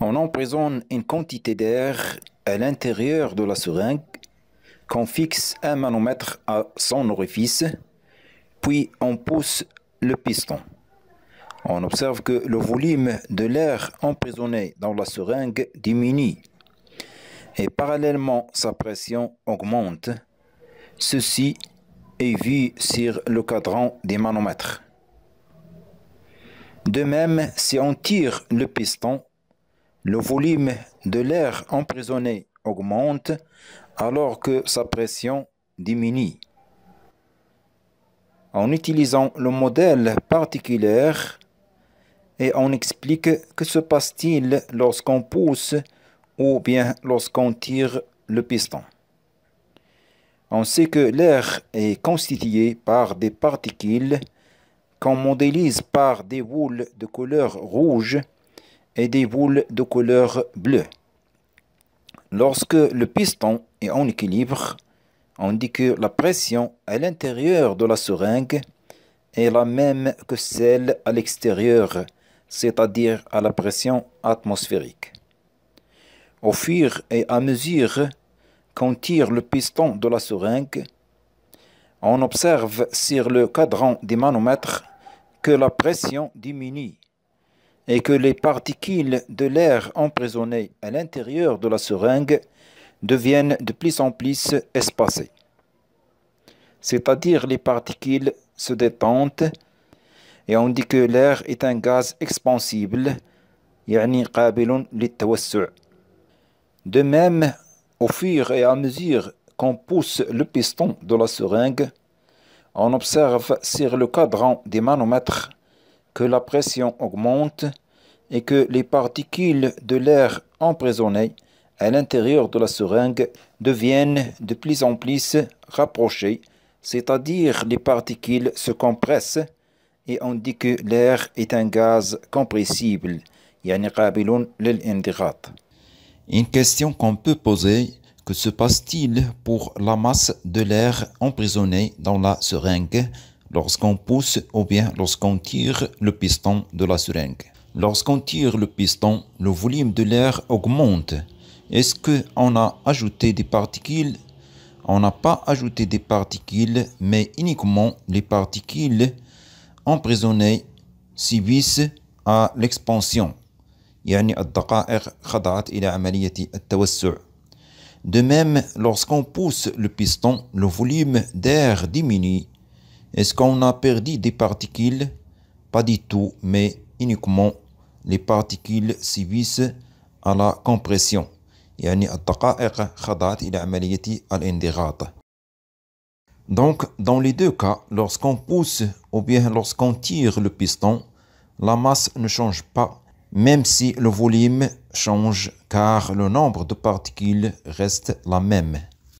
On emprisonne une quantité d'air à l'intérieur de la seringue qu'on fixe un manomètre à son orifice, puis on pousse le piston. On observe que le volume de l'air emprisonné dans la seringue diminue et parallèlement sa pression augmente. Ceci est vu sur le cadran des manomètres. De même, si on tire le piston, le volume de l'air emprisonné augmente alors que sa pression diminue. En utilisant le modèle particulier, et on explique que se passe-t-il lorsqu'on pousse ou bien lorsqu'on tire le piston. On sait que l'air est constitué par des particules qu'on modélise par des boules de couleur rouge et des boules de couleur bleue. Lorsque le piston est en équilibre, on dit que la pression à l'intérieur de la seringue est la même que celle à l'extérieur, c'est-à-dire à la pression atmosphérique. Au fur et à mesure qu'on tire le piston de la seringue, on observe sur le cadran des manomètres que la pression diminue et que les particules de l'air emprisonnées à l'intérieur de la seringue deviennent de plus en plus espacées. C'est-à-dire les particules se détendent et on dit que l'air est un gaz expansible De même, au fur et à mesure qu'on pousse le piston de la seringue, on observe sur le cadran des manomètres que la pression augmente et que les particules de l'air emprisonnées à l'intérieur de la seringue deviennent de plus en plus rapprochées, c'est-à-dire les particules se compressent et on dit que l'air est un gaz compressible. Une question qu'on peut poser que se passe-t-il pour la masse de l'air emprisonné dans la seringue lorsqu'on pousse ou bien lorsqu'on tire le piston de la seringue Lorsqu'on tire le piston, le volume de l'air augmente. Est-ce qu'on a ajouté des particules? On n'a pas ajouté des particules, mais uniquement les particules emprisonnées subissent à l'expansion. De même, lorsqu'on pousse le piston, le volume d'air diminue. Est-ce qu'on a perdu des particules? Pas du tout, mais uniquement les particules subissent à la compression. Donc, dans les deux cas, lorsqu'on pousse ou bien lorsqu'on tire le piston, la masse ne change pas même si le volume change car le nombre de particules reste la même.